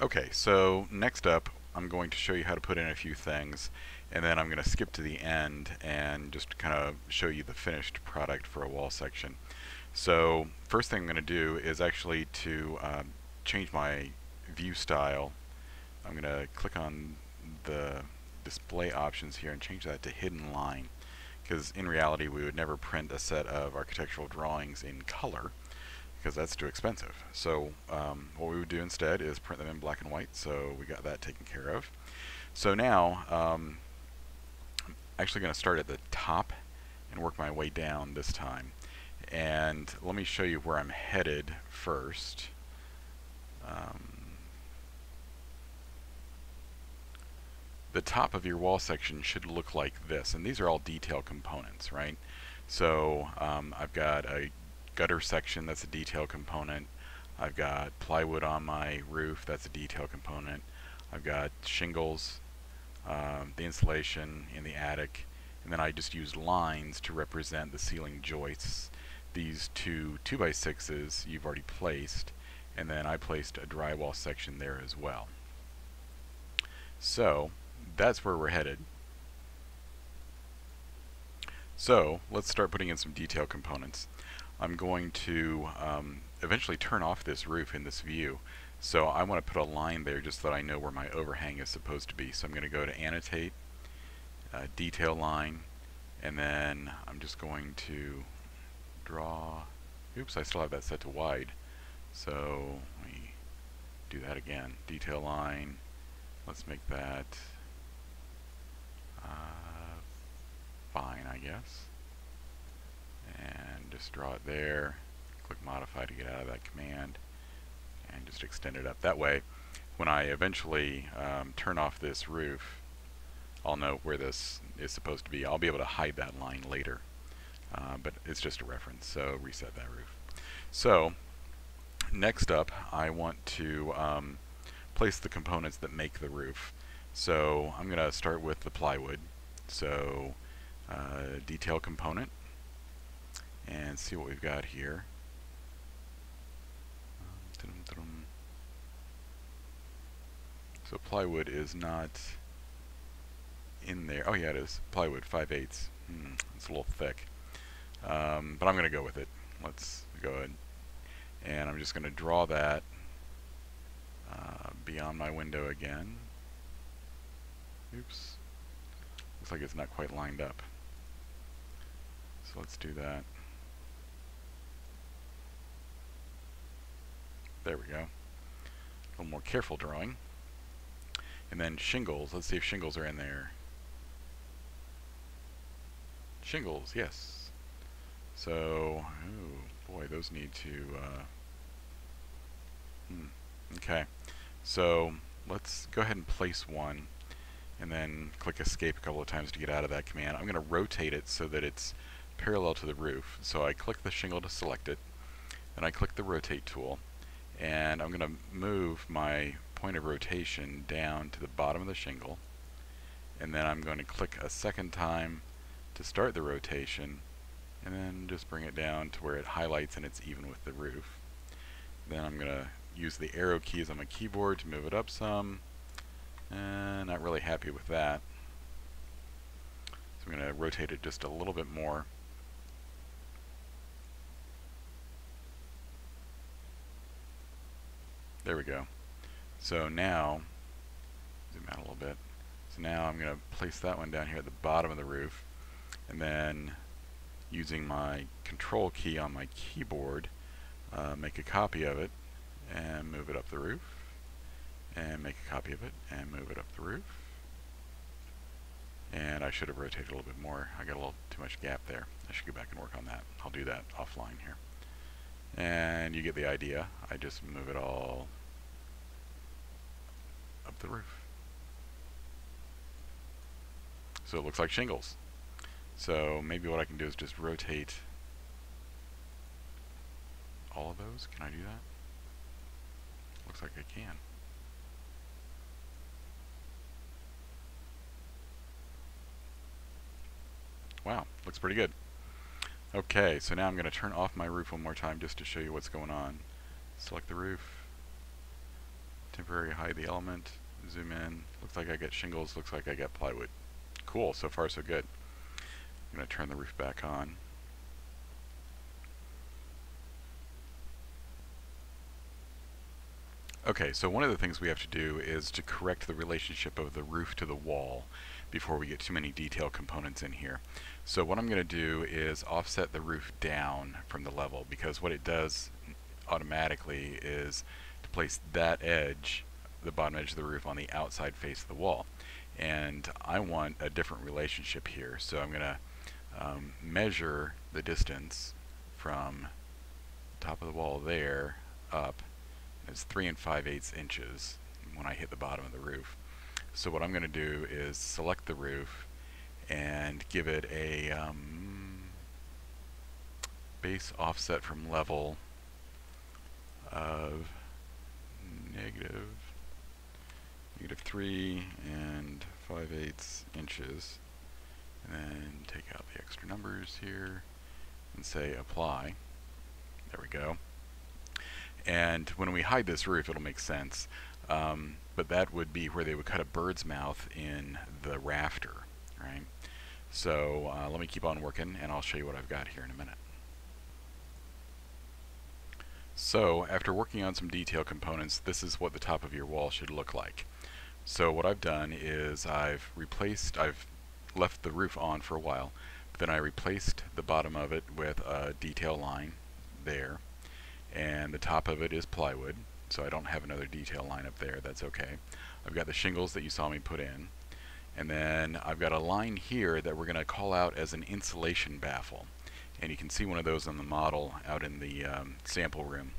Okay, so next up I'm going to show you how to put in a few things and then I'm going to skip to the end and just kind of show you the finished product for a wall section. So first thing I'm going to do is actually to um, change my view style. I'm going to click on the display options here and change that to hidden line because in reality we would never print a set of architectural drawings in color because that's too expensive. So um, what we would do instead is print them in black and white, so we got that taken care of. So now, um, I'm actually going to start at the top and work my way down this time. And let me show you where I'm headed first. Um, the top of your wall section should look like this, and these are all detail components, right? So um, I've got a gutter section, that's a detail component. I've got plywood on my roof, that's a detail component. I've got shingles, um, the insulation in the attic, and then I just used lines to represent the ceiling joists. These two 2x6s you've already placed, and then I placed a drywall section there as well. So, that's where we're headed. So, let's start putting in some detail components. I'm going to um, eventually turn off this roof in this view. So I want to put a line there just so that I know where my overhang is supposed to be. So I'm going to go to Annotate, uh, Detail Line, and then I'm just going to draw... Oops, I still have that set to wide. So let me do that again. Detail Line, let's make that uh, fine, I guess and just draw it there click modify to get out of that command and just extend it up. That way when I eventually um, turn off this roof I'll know where this is supposed to be. I'll be able to hide that line later. Uh, but it's just a reference so reset that roof. So next up I want to um, place the components that make the roof. So I'm gonna start with the plywood. So uh, detail component and see what we've got here. So plywood is not in there. Oh yeah, it is. Plywood, 5 eighths. Hmm, it's a little thick. Um, but I'm going to go with it. Let's go ahead. And I'm just going to draw that uh, beyond my window again. Oops. Looks like it's not quite lined up. So let's do that. There we go. A little more careful drawing. And then shingles. Let's see if shingles are in there. Shingles, yes. So, oh boy, those need to. Uh, hmm, okay. So let's go ahead and place one, and then click Escape a couple of times to get out of that command. I'm going to rotate it so that it's parallel to the roof. So I click the shingle to select it, then I click the Rotate tool and I'm going to move my point of rotation down to the bottom of the shingle and then I'm going to click a second time to start the rotation and then just bring it down to where it highlights and it's even with the roof. Then I'm going to use the arrow keys on my keyboard to move it up some and not really happy with that. So I'm going to rotate it just a little bit more There we go. So now, zoom out a little bit. So now I'm going to place that one down here at the bottom of the roof, and then using my control key on my keyboard, uh, make a copy of it, and move it up the roof, and make a copy of it, and move it up the roof. And I should have rotated a little bit more. I got a little too much gap there. I should go back and work on that. I'll do that offline here. And you get the idea. I just move it all up the roof. So it looks like shingles. So maybe what I can do is just rotate all of those. Can I do that? Looks like I can. Wow, looks pretty good. Okay, so now I'm going to turn off my roof one more time just to show you what's going on. Select the roof, temporary hide the element, zoom in, looks like I get shingles, looks like I get plywood. Cool, so far so good. I'm going to turn the roof back on. Okay, so one of the things we have to do is to correct the relationship of the roof to the wall before we get too many detail components in here. So what I'm going to do is offset the roof down from the level because what it does automatically is to place that edge, the bottom edge of the roof, on the outside face of the wall. And I want a different relationship here, so I'm going to um, measure the distance from top of the wall there up is 3 and 5 eighths inches when I hit the bottom of the roof. So what I'm going to do is select the roof and give it a um, base offset from level of negative negative 3 and 5 eighths inches and then take out the extra numbers here and say apply. There we go. And when we hide this roof, it'll make sense. Um, but that would be where they would cut a bird's mouth in the rafter, right? So uh, let me keep on working, and I'll show you what I've got here in a minute. So after working on some detail components, this is what the top of your wall should look like. So what I've done is I've replaced, I've left the roof on for a while, but then I replaced the bottom of it with a detail line there and the top of it is plywood so I don't have another detail line up there that's okay I've got the shingles that you saw me put in and then I've got a line here that we're going to call out as an insulation baffle and you can see one of those on the model out in the um, sample room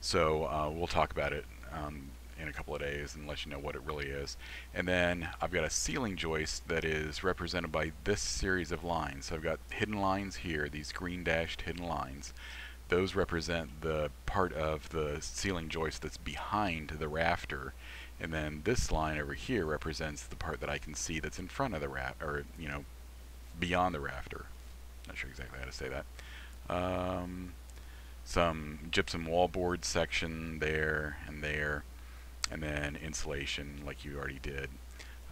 so uh, we'll talk about it um, in a couple of days and let you know what it really is. And then I've got a ceiling joist that is represented by this series of lines. So I've got hidden lines here, these green dashed hidden lines those represent the part of the ceiling joist that's behind the rafter. And then this line over here represents the part that I can see that's in front of the raft or you know beyond the rafter. Not sure exactly how to say that. Um, some gypsum wallboard section there and there and then insulation like you already did.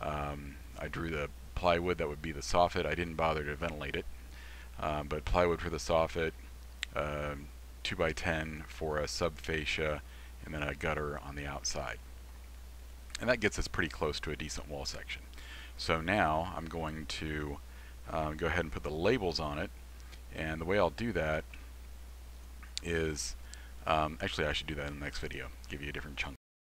Um, I drew the plywood that would be the soffit. I didn't bother to ventilate it um, but plywood for the soffit um, 2 by 10 for a subfascia and then a gutter on the outside. And that gets us pretty close to a decent wall section. So now I'm going to uh, go ahead and put the labels on it and the way I'll do that is um, actually I should do that in the next video give you a different chunk